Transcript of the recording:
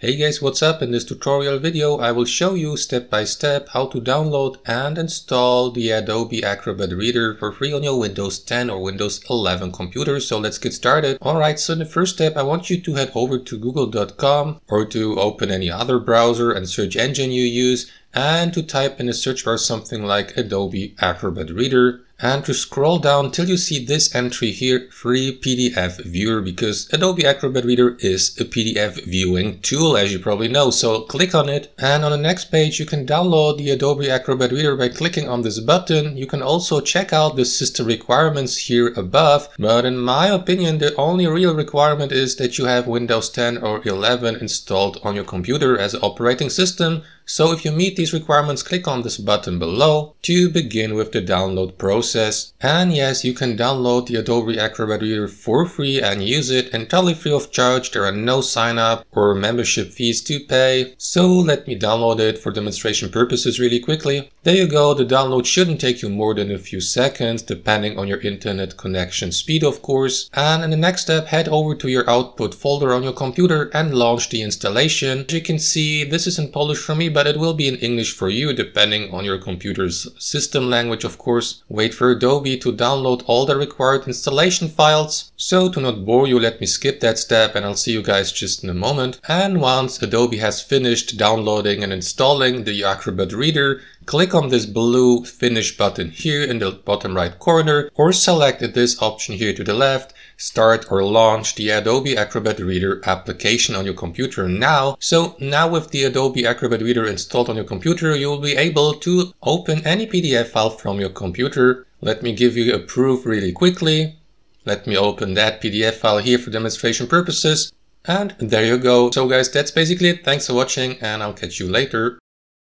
Hey guys, what's up? In this tutorial video I will show you step by step how to download and install the Adobe Acrobat Reader for free on your Windows 10 or Windows 11 computer. So let's get started. Alright, so in the first step I want you to head over to google.com or to open any other browser and search engine you use and to type in the search bar something like Adobe Acrobat Reader and to scroll down till you see this entry here, free PDF viewer, because Adobe Acrobat Reader is a PDF viewing tool, as you probably know. So click on it. And on the next page, you can download the Adobe Acrobat Reader by clicking on this button. You can also check out the system requirements here above. But in my opinion, the only real requirement is that you have Windows 10 or 11 installed on your computer as an operating system. So if you meet these requirements, click on this button below to begin with the download process. And yes, you can download the Adobe Acrobat Reader for free and use it entirely free of charge. There are no sign up or membership fees to pay. So let me download it for demonstration purposes really quickly. There you go. The download shouldn't take you more than a few seconds, depending on your internet connection speed, of course. And in the next step, head over to your output folder on your computer and launch the installation. As you can see, this is in Polish for me, but it will be in English for you depending on your computer's system language of course. Wait for Adobe to download all the required installation files. So to not bore you let me skip that step and I'll see you guys just in a moment. And once Adobe has finished downloading and installing the Acrobat Reader, click on this blue finish button here in the bottom right corner or select this option here to the left start or launch the Adobe Acrobat Reader application on your computer now. So now with the Adobe Acrobat Reader installed on your computer, you will be able to open any PDF file from your computer. Let me give you a proof really quickly. Let me open that PDF file here for demonstration purposes. And there you go. So guys, that's basically it. Thanks for watching and I'll catch you later.